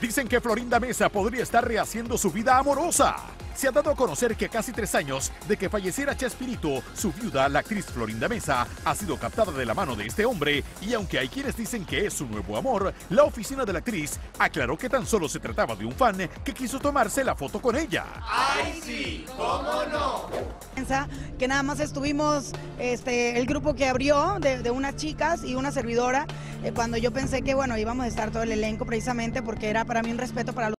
Dicen que Florinda Mesa podría estar rehaciendo su vida amorosa. Se ha dado a conocer que casi tres años de que falleciera Chespirito, su viuda, la actriz Florinda Mesa, ha sido captada de la mano de este hombre y aunque hay quienes dicen que es su nuevo amor, la oficina de la actriz aclaró que tan solo se trataba de un fan que quiso tomarse la foto con ella. ¡Ay, sí! ¿Cómo no? Que nada más estuvimos este, el grupo que abrió de, unas chicas y una servidora, eh, cuando yo pensé que bueno íbamos a estar todo el elenco precisamente porque era para mí un respeto para los